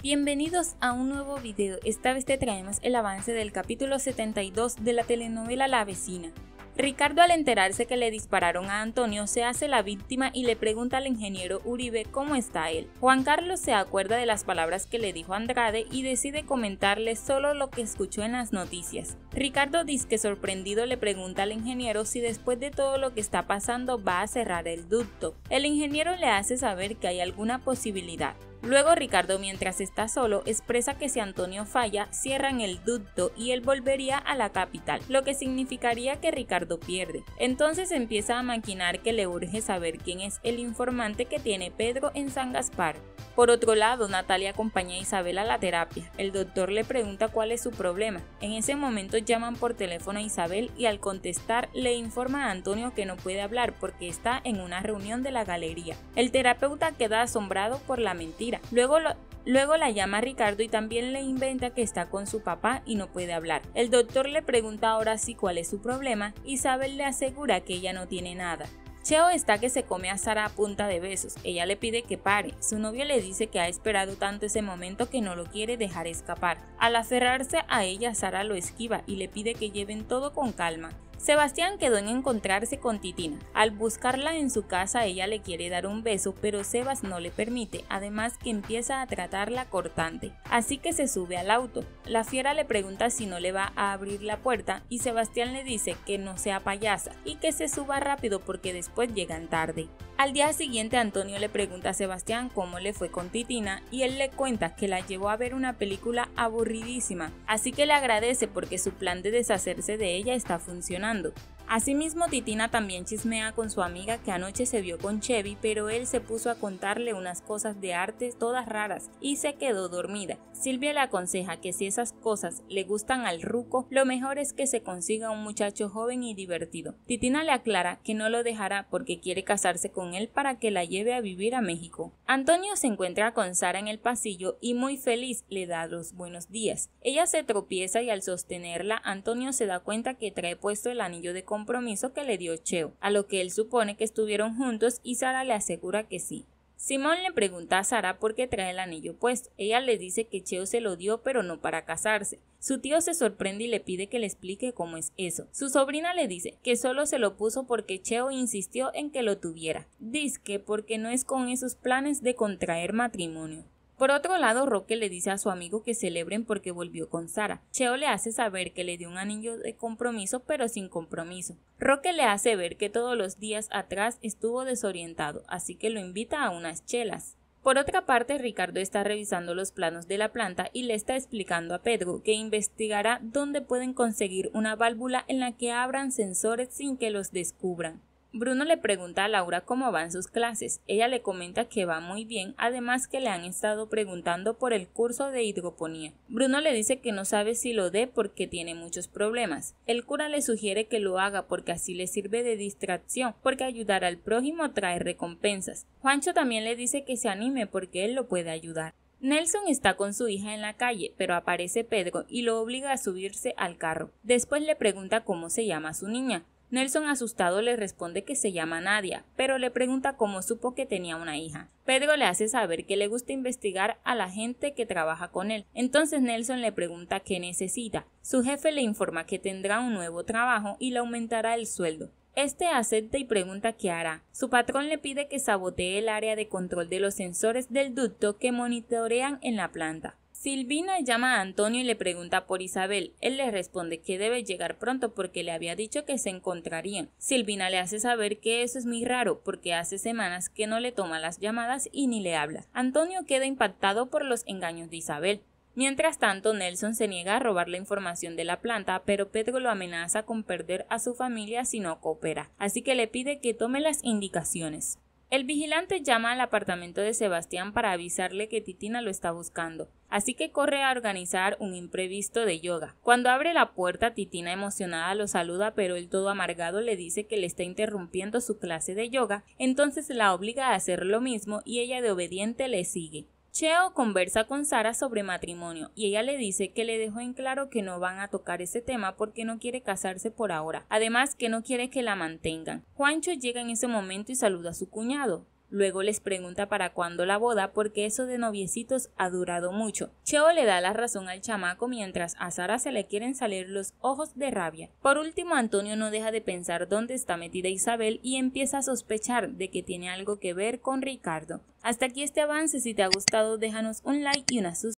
Bienvenidos a un nuevo video, esta vez te traemos el avance del capítulo 72 de la telenovela La vecina. Ricardo al enterarse que le dispararon a Antonio se hace la víctima y le pregunta al ingeniero Uribe cómo está él. Juan Carlos se acuerda de las palabras que le dijo Andrade y decide comentarle solo lo que escuchó en las noticias. Ricardo que sorprendido le pregunta al ingeniero si después de todo lo que está pasando va a cerrar el ducto. El ingeniero le hace saber que hay alguna posibilidad. Luego Ricardo, mientras está solo, expresa que si Antonio falla, cierran el ducto y él volvería a la capital, lo que significaría que Ricardo pierde. Entonces empieza a maquinar que le urge saber quién es el informante que tiene Pedro en San Gaspar. Por otro lado, Natalia acompaña a Isabel a la terapia. El doctor le pregunta cuál es su problema. En ese momento llaman por teléfono a Isabel y al contestar le informa a Antonio que no puede hablar porque está en una reunión de la galería. El terapeuta queda asombrado por la mentira. Luego Luego la llama Ricardo y también le inventa que está con su papá y no puede hablar. El doctor le pregunta ahora sí cuál es su problema. Isabel le asegura que ella no tiene nada. Cheo está que se come a Sara a punta de besos. Ella le pide que pare. Su novio le dice que ha esperado tanto ese momento que no lo quiere dejar escapar. Al aferrarse a ella, Sara lo esquiva y le pide que lleven todo con calma. Sebastián quedó en encontrarse con Titina. Al buscarla en su casa ella le quiere dar un beso, pero Sebas no le permite, además que empieza a tratarla cortante. Así que se sube al auto. La fiera le pregunta si no le va a abrir la puerta y Sebastián le dice que no sea payasa y que se suba rápido porque después llegan tarde. Al día siguiente Antonio le pregunta a Sebastián cómo le fue con Titina y él le cuenta que la llevó a ver una película aburridísima, así que le agradece porque su plan de deshacerse de ella está funcionando. Asimismo, Titina también chismea con su amiga que anoche se vio con Chevy, pero él se puso a contarle unas cosas de arte todas raras y se quedó dormida. Silvia le aconseja que si esas cosas le gustan al ruco, lo mejor es que se consiga un muchacho joven y divertido. Titina le aclara que no lo dejará porque quiere casarse con él para que la lleve a vivir a México. Antonio se encuentra con Sara en el pasillo y muy feliz le da los buenos días. Ella se tropieza y al sostenerla, Antonio se da cuenta que trae puesto el anillo de compromiso que le dio Cheo, a lo que él supone que estuvieron juntos y Sara le asegura que sí. Simón le pregunta a Sara por qué trae el anillo puesto. Ella le dice que Cheo se lo dio pero no para casarse. Su tío se sorprende y le pide que le explique cómo es eso. Su sobrina le dice que solo se lo puso porque Cheo insistió en que lo tuviera. Dice que porque no es con esos planes de contraer matrimonio. Por otro lado, Roque le dice a su amigo que celebren porque volvió con Sara. Cheo le hace saber que le dio un anillo de compromiso pero sin compromiso. Roque le hace ver que todos los días atrás estuvo desorientado, así que lo invita a unas chelas. Por otra parte, Ricardo está revisando los planos de la planta y le está explicando a Pedro que investigará dónde pueden conseguir una válvula en la que abran sensores sin que los descubran. Bruno le pregunta a Laura cómo van sus clases. Ella le comenta que va muy bien, además que le han estado preguntando por el curso de hidroponía. Bruno le dice que no sabe si lo dé porque tiene muchos problemas. El cura le sugiere que lo haga porque así le sirve de distracción, porque ayudar al prójimo trae recompensas. Juancho también le dice que se anime porque él lo puede ayudar. Nelson está con su hija en la calle, pero aparece Pedro y lo obliga a subirse al carro. Después le pregunta cómo se llama su niña. Nelson asustado le responde que se llama Nadia, pero le pregunta cómo supo que tenía una hija. Pedro le hace saber que le gusta investigar a la gente que trabaja con él. Entonces Nelson le pregunta qué necesita. Su jefe le informa que tendrá un nuevo trabajo y le aumentará el sueldo. Este acepta y pregunta qué hará. Su patrón le pide que sabotee el área de control de los sensores del ducto que monitorean en la planta. Silvina llama a Antonio y le pregunta por Isabel. Él le responde que debe llegar pronto porque le había dicho que se encontrarían. Silvina le hace saber que eso es muy raro porque hace semanas que no le toma las llamadas y ni le habla. Antonio queda impactado por los engaños de Isabel. Mientras tanto, Nelson se niega a robar la información de la planta, pero Pedro lo amenaza con perder a su familia si no coopera, así que le pide que tome las indicaciones. El vigilante llama al apartamento de Sebastián para avisarle que Titina lo está buscando, así que corre a organizar un imprevisto de yoga. Cuando abre la puerta, Titina emocionada lo saluda, pero él todo amargado le dice que le está interrumpiendo su clase de yoga, entonces la obliga a hacer lo mismo y ella de obediente le sigue. Cheo conversa con Sara sobre matrimonio y ella le dice que le dejó en claro que no van a tocar ese tema porque no quiere casarse por ahora, además que no quiere que la mantengan. Juancho llega en ese momento y saluda a su cuñado. Luego les pregunta para cuándo la boda porque eso de noviecitos ha durado mucho. Cheo le da la razón al chamaco mientras a Sara se le quieren salir los ojos de rabia. Por último, Antonio no deja de pensar dónde está metida Isabel y empieza a sospechar de que tiene algo que ver con Ricardo. Hasta aquí este avance, si te ha gustado déjanos un like y una suscripción